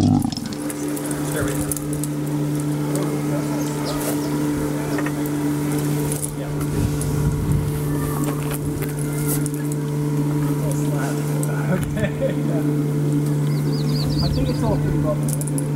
Okay. I think it's all pretty well.